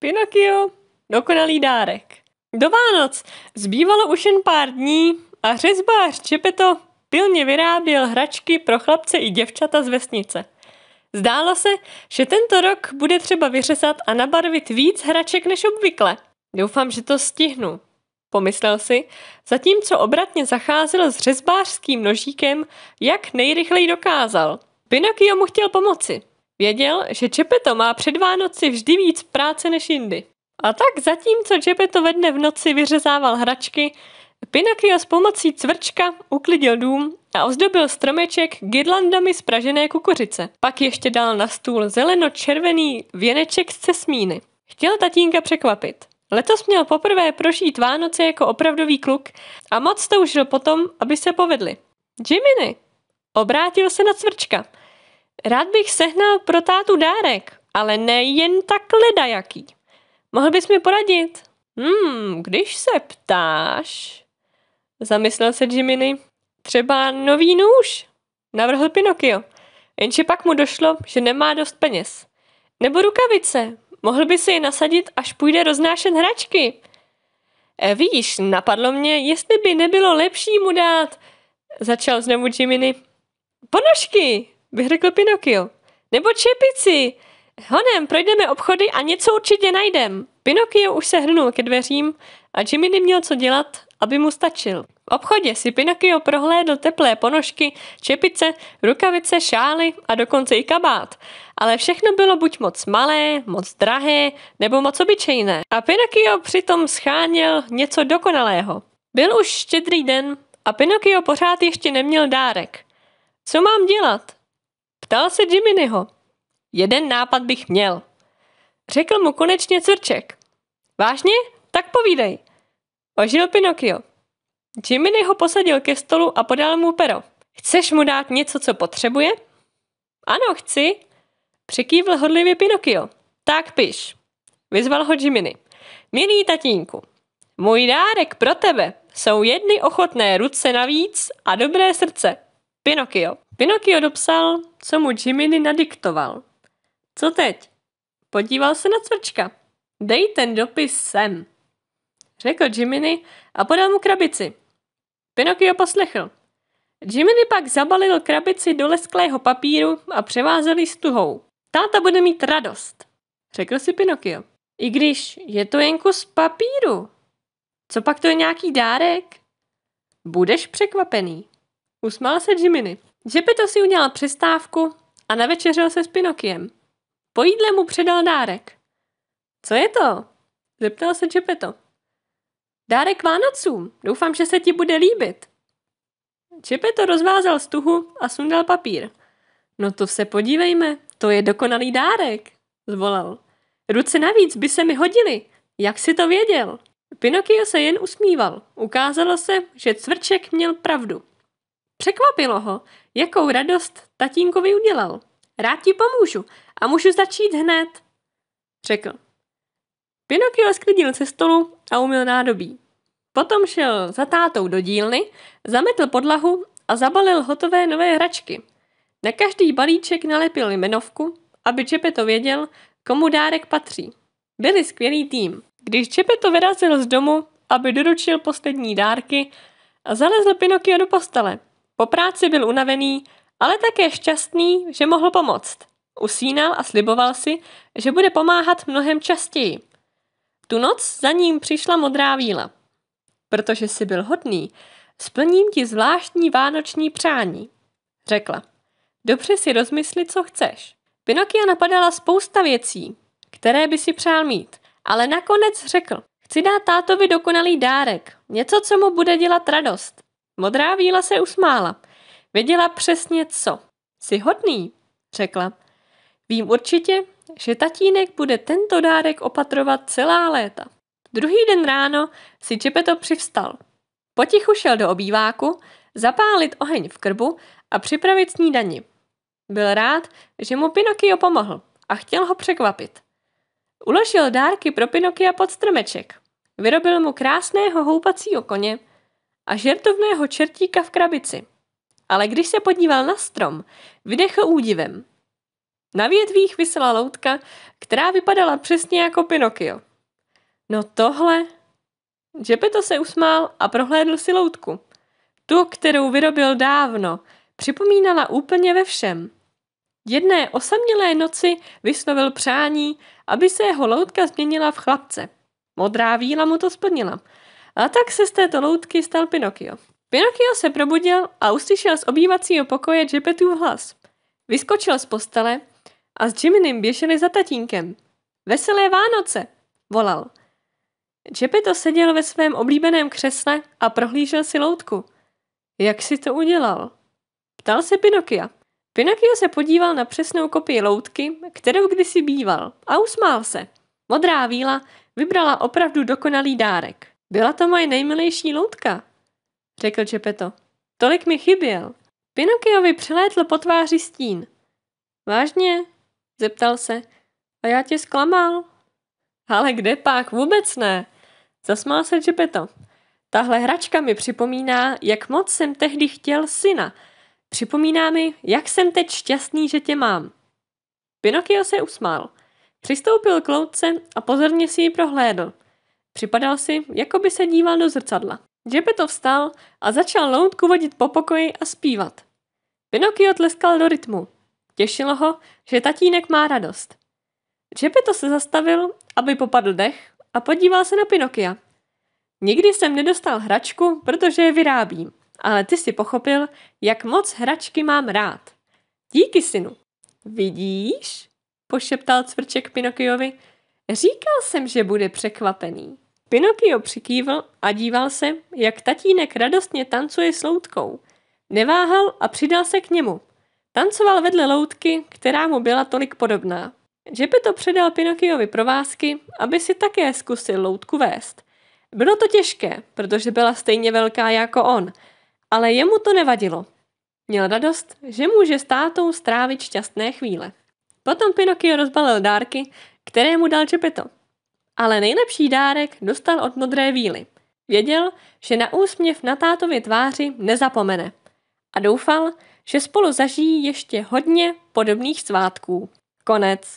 Pinokio, dokonalý dárek. Do Vánoc zbývalo už jen pár dní a řezbář Čepeto pilně vyráběl hračky pro chlapce i děvčata z vesnice. Zdálo se, že tento rok bude třeba vyřezat a nabarvit víc hraček než obvykle. Doufám, že to stihnu, pomyslel si, zatímco obratně zacházel s řezbářským nožíkem, jak nejrychleji dokázal. Pinokio mu chtěl pomoci. Věděl, že Čepeto má před Vánoci vždy víc práce než jindy. A tak zatímco Čepeto ve dne v noci vyřezával hračky, Pinokio s pomocí cvrčka uklidil dům a ozdobil stromeček girlandami z pražené kukuřice. Pak ještě dal na stůl zeleno-červený věneček z cesmíny. Chtěl tatínka překvapit. Letos měl poprvé prožít Vánoce jako opravdový kluk a moc toužil potom, aby se povedli. Jiminy! Obrátil se na cvrčka. Rád bych sehnal pro tátu dárek, ale ne jen tak ledajaký. Mohl bys mi poradit? Hmm, když se ptáš... Zamyslel se Jiminy. Třeba nový nůž, navrhl Pinokio. Jenže pak mu došlo, že nemá dost peněz. Nebo rukavice, mohl by si je nasadit, až půjde roznášet hračky. E, víš, napadlo mě, jestli by nebylo lepší mu dát, začal znovu Jiminy. Ponožky, vyhrkl Pinokio. Nebo čepici. Honem, projdeme obchody a něco určitě najdem. Pinokio už se hrnul ke dveřím a Jiminy měl co dělat, aby mu stačil. V obchodě si Pinokio prohlédl teplé ponožky, čepice, rukavice, šály a dokonce i kabát. Ale všechno bylo buď moc malé, moc drahé, nebo moc obyčejné. A Pinokio přitom scháněl něco dokonalého. Byl už štědrý den a Pinokio pořád ještě neměl dárek. Co mám dělat? Ptal se Jiminyho. Jeden nápad bych měl. Řekl mu konečně cvrček. Vážně? Tak povídej. Ožil Pinokio. Jiminy ho posadil ke stolu a podal mu pero. Chceš mu dát něco, co potřebuje? Ano, chci. Přikývl hodlivě Pinokio. Tak piš. Vyzval ho Jiminy. Milý tatínku, můj dárek pro tebe jsou jedny ochotné ruce navíc a dobré srdce. Pinokio. Pinokio dopsal, co mu Jiminy nadiktoval. Co teď? Podíval se na cvrčka. Dej ten dopis sem řekl Jiminy a podal mu krabici. Pinokio poslechl. Jiminy pak zabalil krabici do lesklého papíru a převázel ji stuhou. Táta bude mít radost, řekl si Pinokio. I když je to jen kus papíru. Co pak to je nějaký dárek? Budeš překvapený. Usmál se Jiminy. Žepito si udělal přestávku a navečeřil se s Pinokiem. Po jídle mu předal dárek. Co je to? Zeptal se Gepetto. Dárek Vánocům. Doufám, že se ti bude líbit. Čepe to rozvázal z tuhu a sundal papír. No to se podívejme, to je dokonalý dárek, zvolal. Ruce navíc by se mi hodily. Jak si to věděl? Pinokio se jen usmíval. Ukázalo se, že cvrček měl pravdu. Překvapilo ho, jakou radost tatínkovi udělal. Rád ti pomůžu a můžu začít hned, řekl. Pinokio sklidil se stolu a umyl nádobí. Potom šel za tátou do dílny, zametl podlahu a zabalil hotové nové hračky. Na každý balíček nalepil jmenovku, aby Čepeto věděl, komu dárek patří. Byli skvělý tým. Když Čepeto vyrazil z domu, aby doručil poslední dárky, zalezl Pinokio do postele. Po práci byl unavený, ale také šťastný, že mohl pomoct. Usínal a sliboval si, že bude pomáhat mnohem častěji. Tu noc za ním přišla modrá víla. Protože jsi byl hodný, splním ti zvláštní vánoční přání, řekla. Dobře si rozmysli, co chceš. Pinokia napadala spousta věcí, které by si přál mít, ale nakonec řekl, chci dát tátovi dokonalý dárek, něco, co mu bude dělat radost. Modrá víla se usmála. Věděla přesně co. Jsi hodný, řekla. Vím určitě, že tatínek bude tento dárek opatrovat celá léta. Druhý den ráno si Čepeto přivstal. Potichu šel do obýváku, zapálit oheň v krbu a připravit snídani. Byl rád, že mu Pinokio pomohl a chtěl ho překvapit. Uložil dárky pro Pinokia pod stromeček. Vyrobil mu krásného houpacího koně a žertovného čertíka v krabici. Ale když se podíval na strom, vydechl údivem. Na větvích vysela loutka, která vypadala přesně jako Pinokio. No tohle... Gepetto se usmál a prohlédl si loutku. Tu, kterou vyrobil dávno, připomínala úplně ve všem. Jedné osamělé noci vyslovil přání, aby se jeho loutka změnila v chlapce. Modrá víla mu to splnila. A tak se z této loutky stal Pinokio. Pinokio se probudil a uslyšel z obývacího pokoje Geppetův hlas. Vyskočil z postele a s Jiminym běželi za tatínkem. Veselé Vánoce, volal. Geppetto seděl ve svém oblíbeném křesle a prohlížel si loutku. Jak si to udělal? Ptal se Pinokia. Pinokio se podíval na přesnou kopii loutky, kterou kdysi býval, a usmál se. Modrá víla vybrala opravdu dokonalý dárek. Byla to moje nejmilejší loutka, řekl Čepeto. Tolik mi chyběl. Pinokiovi přilétl po tváři stín. Vážně? zeptal se. A já tě zklamal? Ale kde pak? Vůbec ne. Zasmál se Čepeto. Tahle hračka mi připomíná, jak moc jsem tehdy chtěl syna – Připomíná mi, jak jsem teď šťastný, že tě mám. Pinokio se usmál. Přistoupil k loutce a pozorně si ji prohlédl. Připadal si, jako by se díval do zrcadla. Gepetto vstal a začal loutku vodit po pokoji a zpívat. Pinokio tleskal do rytmu. Těšilo ho, že tatínek má radost. Gepetto se zastavil, aby popadl dech a podíval se na Pinokia. Nikdy jsem nedostal hračku, protože je vyrábím ale ty si pochopil, jak moc hračky mám rád. Díky, synu. Vidíš? Pošeptal cvrček Pinokiovi. Říkal jsem, že bude překvapený. Pinokio přikývl a díval se, jak tatínek radostně tancuje s loutkou. Neváhal a přidal se k němu. Tancoval vedle loutky, která mu byla tolik podobná. to předal Pinokiovi provázky, aby si také zkusil loutku vést. Bylo to těžké, protože byla stejně velká jako on – ale jemu to nevadilo. Měl radost, že může s tátou strávit šťastné chvíle. Potom Pinokio rozbalil dárky, které mu dal Čepeto. Ale nejlepší dárek dostal od modré víly. Věděl, že na úsměv na tátově tváři nezapomene. A doufal, že spolu zažijí ještě hodně podobných svátků. Konec.